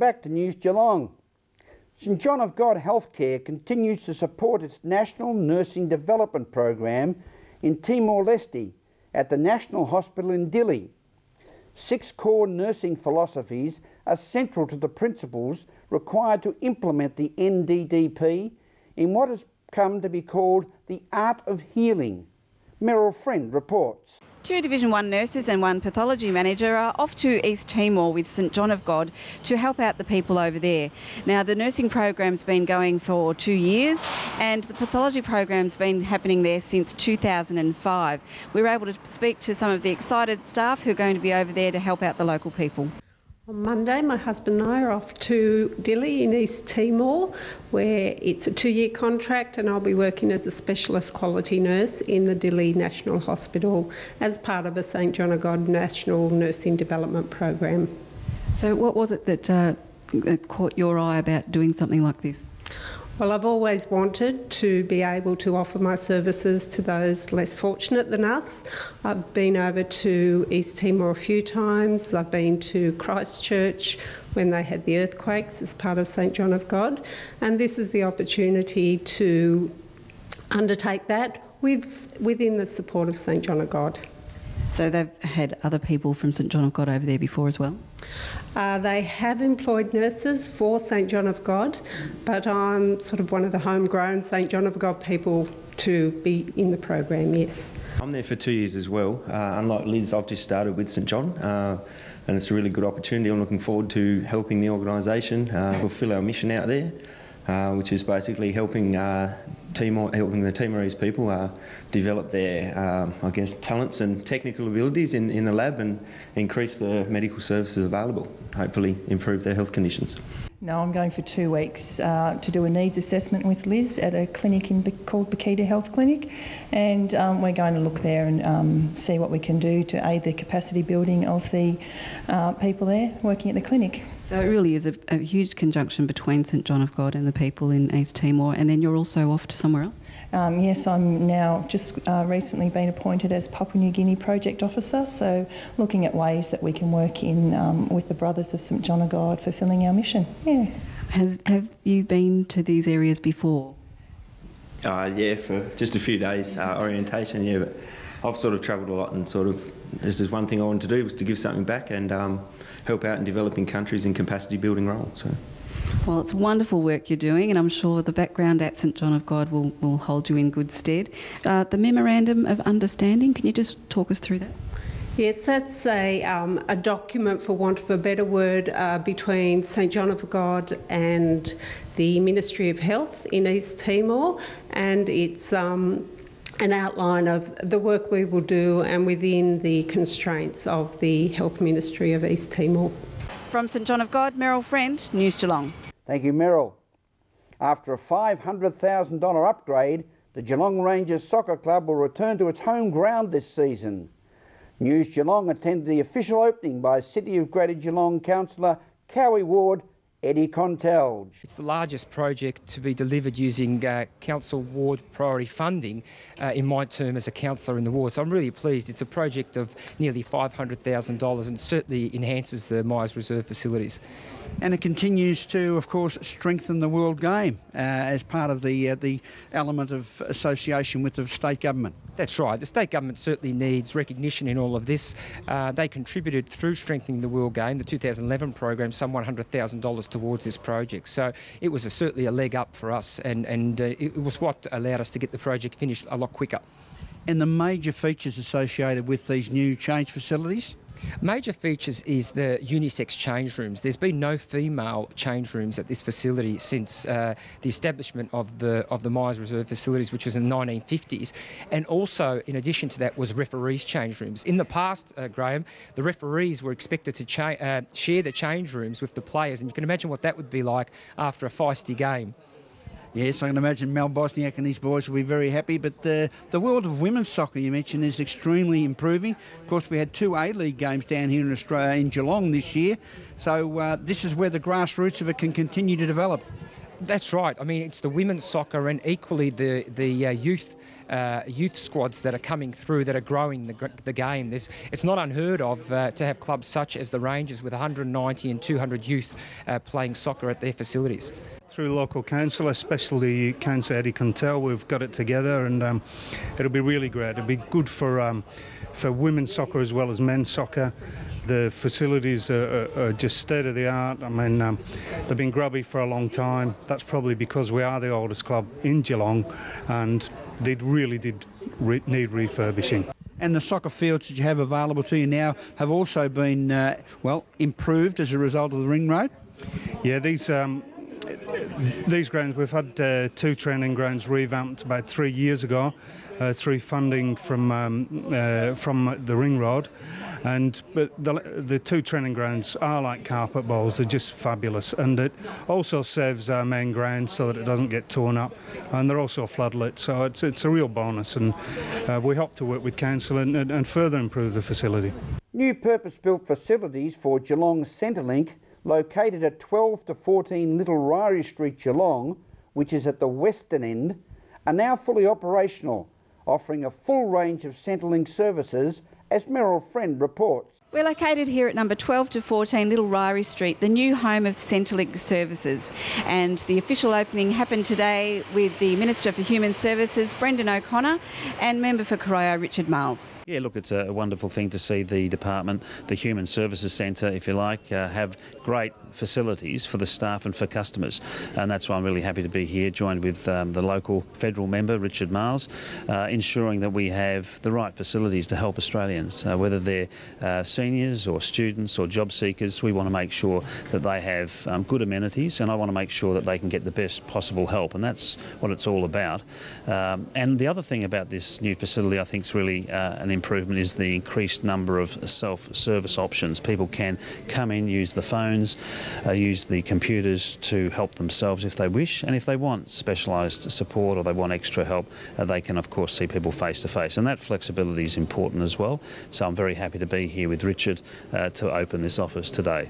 back to News Geelong. St John of God Healthcare continues to support its National Nursing Development Program in Timor-Leste at the National Hospital in Dili. Six core nursing philosophies are central to the principles required to implement the NNDP in what has come to be called the art of healing. Meryl Friend reports. Two Division 1 nurses and one pathology manager are off to East Timor with St John of God to help out the people over there. Now, the nursing program's been going for two years and the pathology program's been happening there since 2005. We were able to speak to some of the excited staff who are going to be over there to help out the local people. On Monday, my husband and I are off to Dili in East Timor, where it's a two year contract, and I'll be working as a specialist quality nurse in the Dili National Hospital as part of a St John of God National Nursing Development Program. So, what was it that uh, caught your eye about doing something like this? Well, I've always wanted to be able to offer my services to those less fortunate than us. I've been over to East Timor a few times. I've been to Christchurch when they had the earthquakes as part of St John of God, and this is the opportunity to undertake that with, within the support of St John of God. So they've had other people from St John of God over there before as well? Uh, they have employed nurses for St John of God, but I'm sort of one of the homegrown St John of God people to be in the program, yes. I'm there for two years as well. Uh, unlike Liz, I've just started with St John. Uh, and it's a really good opportunity. I'm looking forward to helping the organisation uh, fulfil our mission out there, uh, which is basically helping uh, Timor, helping the Timorese people uh, develop their, um, I guess, talents and technical abilities in, in the lab and increase the medical services available, hopefully improve their health conditions. No, I'm going for two weeks uh, to do a needs assessment with Liz at a clinic in, called Bakhita Health Clinic, and um, we're going to look there and um, see what we can do to aid the capacity building of the uh, people there working at the clinic. So it really is a, a, huge conjunction between St John of God and the people in East Timor, and then you're also off to somewhere else? Um, yes, I'm now just uh, recently been appointed as Papua New Guinea Project Officer, so looking at ways that we can work in um, with the Brothers of St John of God, fulfilling our mission. Yeah. Has, have you been to these areas before? Uh, yeah, for just a few days uh, orientation, yeah, but I've sort of travelled a lot and sort of this is one thing I wanted to do was to give something back and um, help out in developing countries in capacity building role. So. Well, it's wonderful work you're doing, and I'm sure the background at St John of God will, will hold you in good stead. Uh, the Memorandum of Understanding, can you just talk us through that? Yes, that's a, um, a document, for want of a better word, uh, between St John of God and the Ministry of Health in East Timor, and it's um, an outline of the work we will do and within the constraints of the Health Ministry of East Timor. From St John of God, Meryl Friend, News Geelong. Thank you, Meryl. After a $500,000 upgrade, the Geelong Rangers Soccer Club will return to its home ground this season. News Geelong attended the official opening by City of Greater Geelong councillor Cowie Ward Eddie Contelge. It's the largest project to be delivered using uh, council ward priority funding uh, in my term as a councillor in the ward. So I'm really pleased. It's a project of nearly $500,000 and certainly enhances the Myers Reserve facilities. And it continues to, of course, strengthen the world game uh, as part of the uh, the element of association with the state government. That's right. The state government certainly needs recognition in all of this. Uh, they contributed through strengthening the world game, the 2011 program, some $100,000 towards this project. So it was a, certainly a leg up for us, and and uh, it was what allowed us to get the project finished a lot quicker. And the major features associated with these new change facilities? Major features is the unisex change rooms. There's been no female change rooms at this facility since uh, the establishment of the of the Myers Reserve facilities, which was in the 1950s. And also, in addition to that, was referees' change rooms. In the past, uh, Graham, the referees were expected to uh, share the change rooms with the players, and you can imagine what that would be like after a feisty game. Yes, I can imagine Mel Bosniak and his boys will be very happy. But uh, the world of women's soccer you mentioned is extremely improving. Of course, we had two A League games down here in Australia in Geelong this year. So uh, this is where the grassroots of it can continue to develop. That's right. I mean, it's the women's soccer and equally the the uh, youth uh, youth squads that are coming through that are growing the, the game. There's, it's not unheard of uh, to have clubs such as the Rangers with 190 and 200 youth uh, playing soccer at their facilities. Through local council, especially Councillor Eddie Kontelj, we've got it together, and um, it'll be really great. It'll be good for um, for women's soccer as well as men's soccer. The facilities are, are, are just state of the art. I mean, um, they've been grubby for a long time. That's probably because we are the oldest club in Geelong, and they really did re- need refurbishing. And the soccer fields that you have available to you now have also been, uh, well, improved as a result of the ring road? Yeah, these um, these grounds, we've had uh, two training grounds revamped about three years ago uh, through funding from um, uh, from the ring road. And but the, the two training grounds are like carpet bowls; they're just fabulous. And it also serves our main ground so that it doesn't get torn up. And they're also floodlit, so it's it's a real bonus. And uh, we hope to work with council and, and, and further improve the facility. New purpose-built facilities for Geelong Centrelink, located at 12 to 14 Little Ryrie Street, Geelong, which is at the western end, are now fully operational, offering a full range of Centrelink services, as Meryl Friend reports. We're located here at number 12 to 14 Little Ryrie Street, the new home of Centrelink Services. And the official opening happened today with the Minister for Human Services, Brendan O'Connor, and Member for Corio, Richard Marles. Yeah, look, it's a wonderful thing to see the department, the Human Services Centre, if you like, uh, have great facilities for the staff and for customers. And that's why I'm really happy to be here, joined with um, the local federal member, Richard Marles, uh, ensuring that we have the right facilities to help Australians, uh, whether they're uh, seniors or students or job seekers. We want to make sure that they have um, good amenities and I want to make sure that they can get the best possible help. And that's what it's all about. Um, and the other thing about this new facility I think is really uh, an improvement is the increased number of self-service options. People can come in, use the phones, uh, use the computers to help themselves if they wish. And if they want specialised support or they want extra help, uh, they can of course see people face to face. And that flexibility is important as well. So I'm very happy to be here with Richard uh, to open this office today.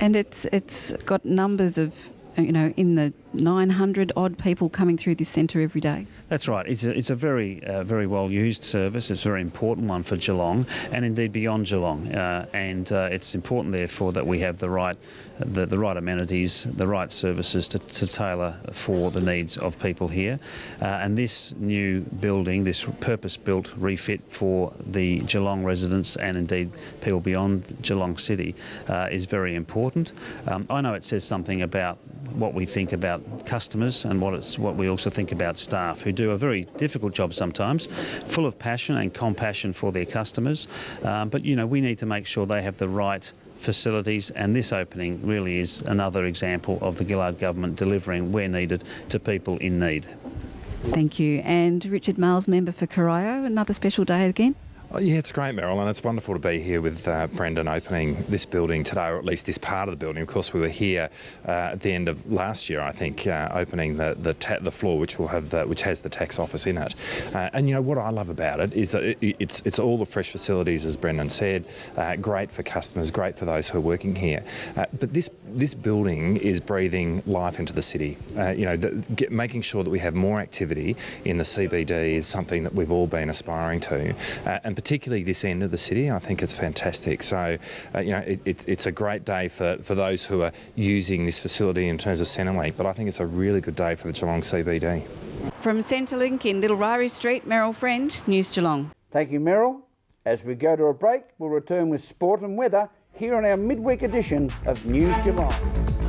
And it's it's got numbers of you know in the 900 odd people coming through this centre every day. That's right. It's a, it's a very uh, very well used service. It's a very important one for Geelong and indeed beyond Geelong. Uh, and uh, it's important therefore that we have the right the, the right amenities, the right services to, to tailor for the needs of people here. Uh, and this new building, this purpose-built refit for the Geelong residents and indeed people beyond Geelong City uh, is very important. Um, I know it says something about what we think about customers and what it's what we also think about staff who do a very difficult job sometimes, full of passion and compassion for their customers. Um, but you know we need to make sure they have the right facilities and this opening really is another example of the Gillard government delivering where needed to people in need. Thank you. And Richard Marles, member for Corio, another special day again. Oh, yeah, it's great, Meryl, and it's wonderful to be here with uh, Brendan opening this building today, or at least this part of the building. Of course, we were here uh, at the end of last year, I think, uh, opening the the, the, floor which will have the, which has the tax office in it. Uh, and you know what I love about it is that it, it's it's all the fresh facilities, as Brendan said, uh, great for customers, great for those who are working here. Uh, but this this building is breathing life into the city. you know, the, get, making sure that we have more activity in the CBD is something that we've all been aspiring to, and particularly this end of the city. I think it's fantastic. So, uh, you know, it, it, it's a great day for, for those who are using this facility in terms of Centrelink, but I think it's a really good day for the Geelong CBD. From Centrelink in Little Ryrie Street, Meryl Friend, News Geelong. Thank you, Meryl. As we go to a break, we'll return with sport and weather here on our midweek edition of News Geelong.